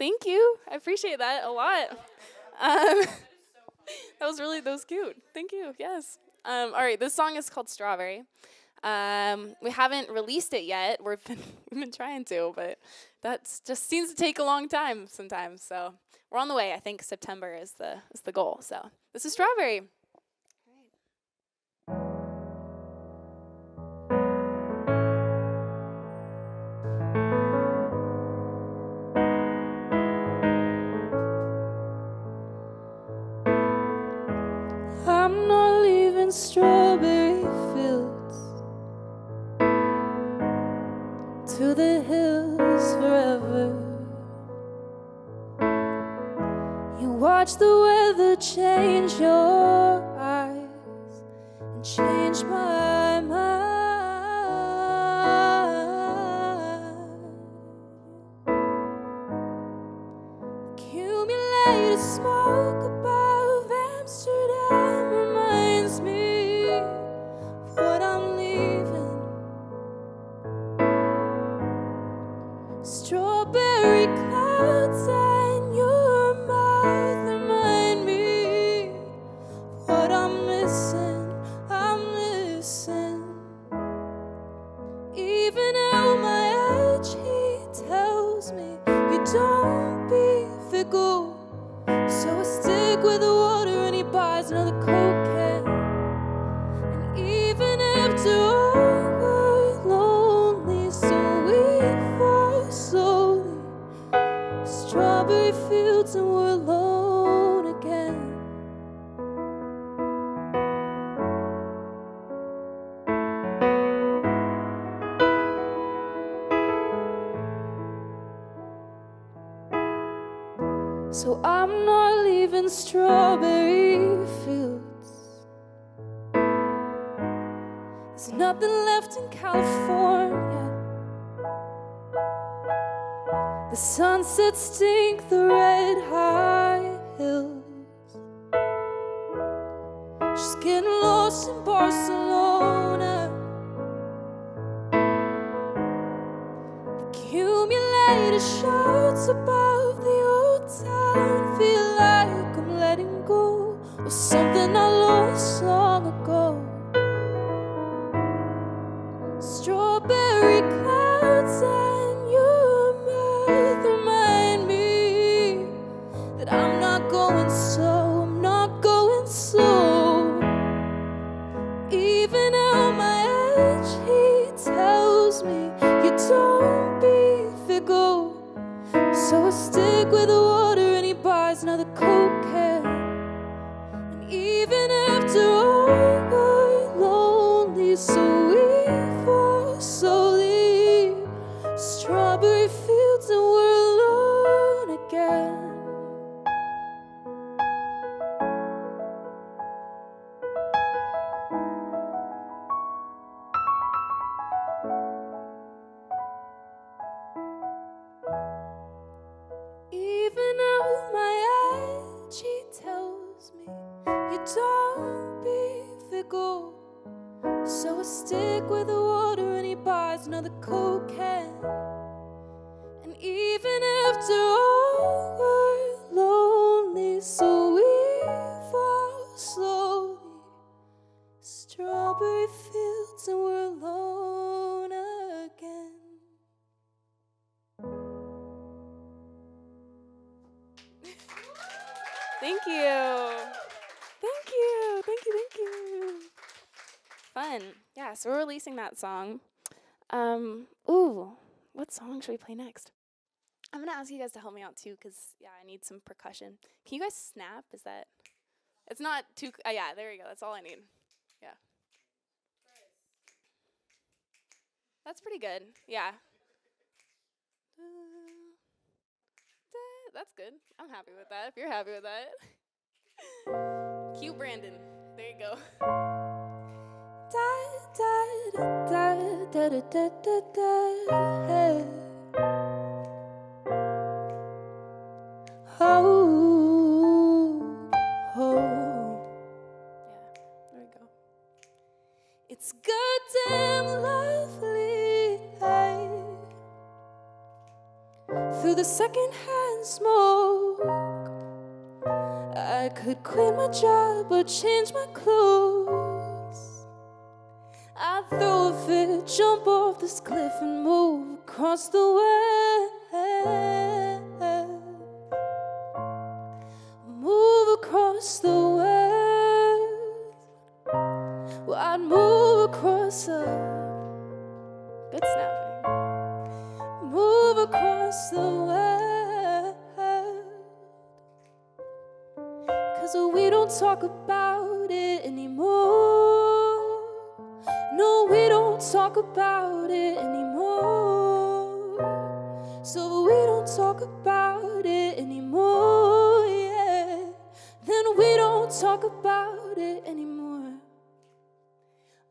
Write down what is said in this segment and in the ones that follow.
Thank you. I appreciate that a lot. Um, that was really that was cute. Thank you. Yes. Um, all right. This song is called Strawberry. Um, we haven't released it yet. We've been we've been trying to, but that just seems to take a long time sometimes. So we're on the way. I think September is the is the goal. So this is Strawberry. Change your eyes and change my mind. Accumulated smoke above Amsterdam reminds me of what I'm leaving. Strawberry clouds strawberry fields. There's nothing left in California. The sunsets stink the red high hills. She's getting lost in Barcelona. Accumulated shots above the old town. Feel of something I lost long ago. Strawberry clouds and your mouth remind me that I'm not going slow. I'm not going slow. Even my edge, he tells me you don't be fickle. So I stick with the Fun. Yeah, so we're releasing that song. Um, ooh, what song should we play next? I'm gonna ask you guys to help me out too, cause yeah, I need some percussion. Can you guys snap? Is that? It's not too. Uh, yeah, there you go. That's all I need. Yeah. That's pretty good. Yeah. That's good. I'm happy with that. If you're happy with that. Cute Brandon. There you go. It's goddamn lovely. Hey. Through the secondhand smoke. I could quit my job or change my clothes. Throw a fit, jump off this cliff and move across the world. Move across the world. Well, I'd move across the Good snapping. move across the world. Cause we don't talk about it anymore. No, we don't talk about it anymore. So we don't talk about it anymore. Yeah. Then we don't talk about it anymore.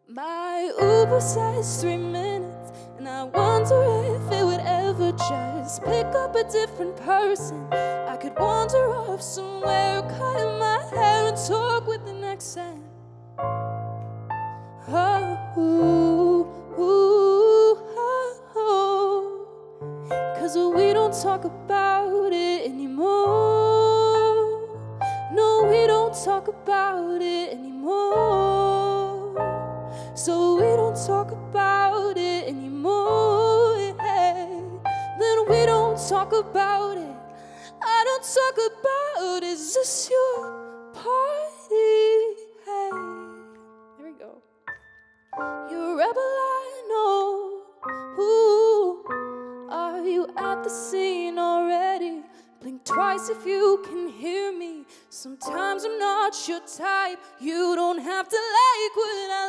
My Uber says three minutes, and I wonder if it would ever just pick up a different person. I could wander off somewhere, cut my hair, and talk with an accent. Oh, ooh, ooh, oh, oh. Cause we don't talk about it anymore. No, we don't talk about it anymore. So we don't talk about it anymore. yeah. Then we don't talk about it. I don't talk about is this your If you can hear me. Sometimes I'm not your type. You don't have to like what I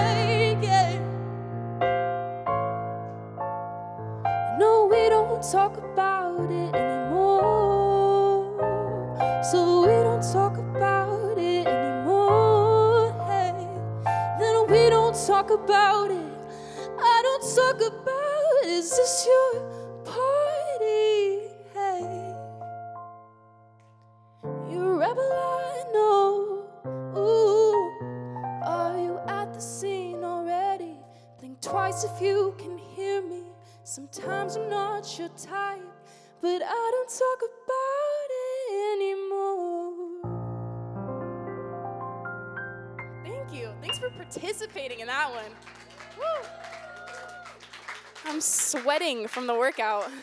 like. Yeah. No, we don't talk about it anymore. So we don't talk about it anymore. Hey, then we don't talk about it. I don't talk about it. Is this your twice if you can hear me. Sometimes I'm not your type, but I don't talk about it anymore. Thank you. Thanks for participating in that one. Woo. I'm sweating from the workout.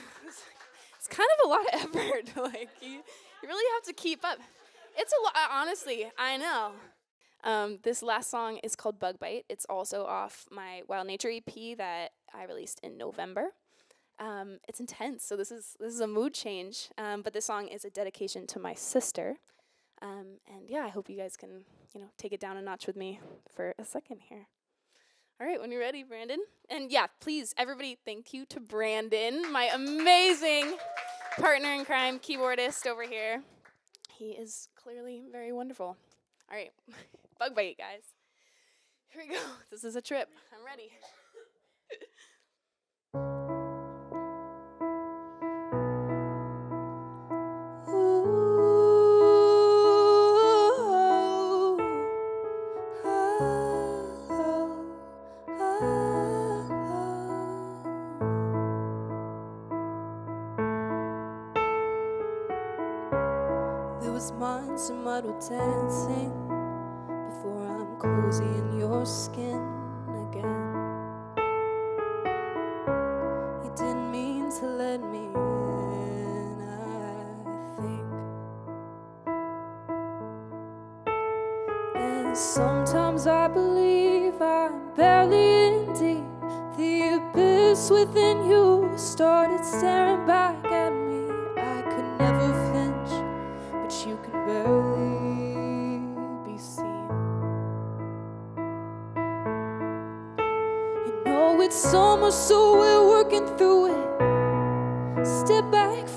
It's kind of a lot of effort. like you, you really have to keep up. It's a lot. Honestly, I know. Um, this last song is called Bug Bite. It's also off my Wild Nature EP that I released in November. Um, it's intense, so this is this is a mood change. Um, but this song is a dedication to my sister. Um, and yeah, I hope you guys can you know take it down a notch with me for a second here. All right, when you're ready, Brandon. And yeah, please, everybody, thank you to Brandon, my amazing partner in crime, keyboardist over here. He is clearly very wonderful. All right, bug bite, guys. Here we go. This is a trip. I'm ready. There was months of muddle dancing cozy in your skin again. You didn't mean to let me in, I think. And sometimes I believe I'm barely in deep. The abyss within you started staring back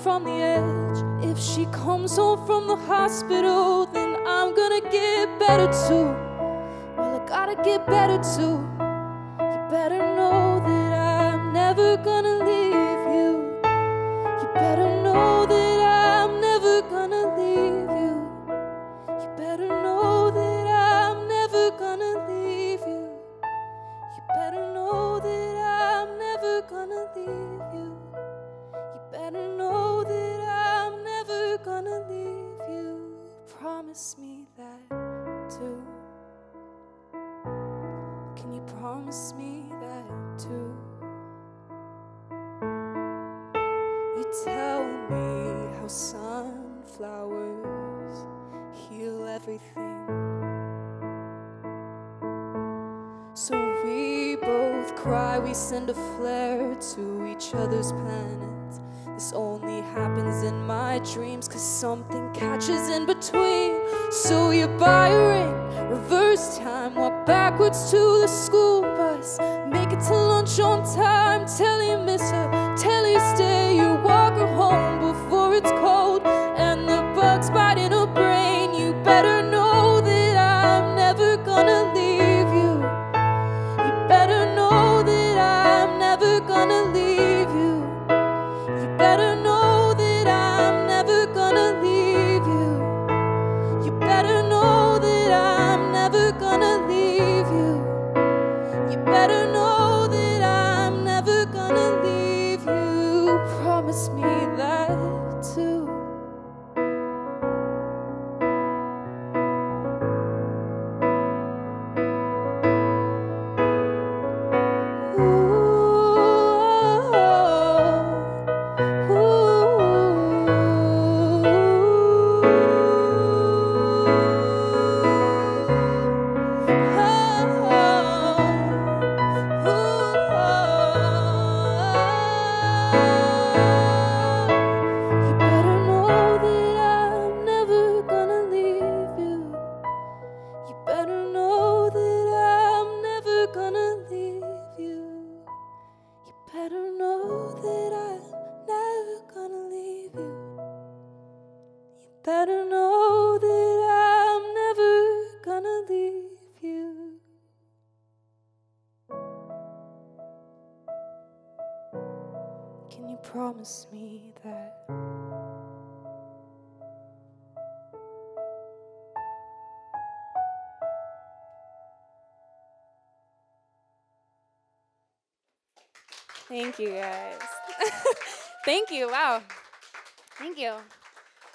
from the edge. If she comes home from the hospital, then I'm gonna get better too. Well, I gotta get better too. You better know that I'm never gonna leave you. You better know that sunflowers heal everything. So we both cry, we send a flare to each other's planets. This only happens in my dreams, cause something catches in between. So you buy a ring, reverse time, walk backwards to the school bus, make it to lunch on time, tell you miss her, tell you stay, Thank you guys. Thank you. Wow. Thank you.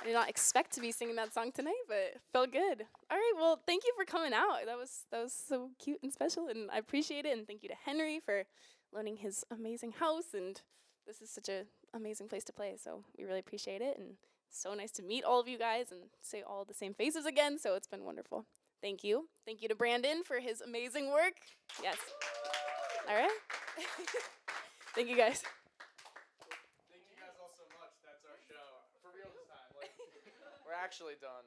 I did not expect to be singing that song tonight, but felt good. All right. Well, thank you for coming out. That was that was so cute and special, and I appreciate it. And thank you to Henry for loaning his amazing house. And this is such a amazing place to play, so we really appreciate it. And so nice to meet all of you guys and see all the same faces again. So it's been wonderful. Thank you. Thank you to Brandon for his amazing work. Yes. All right. Thank you guys. Thank you guys all so much. That's our show. For real this time. Like, we're actually done.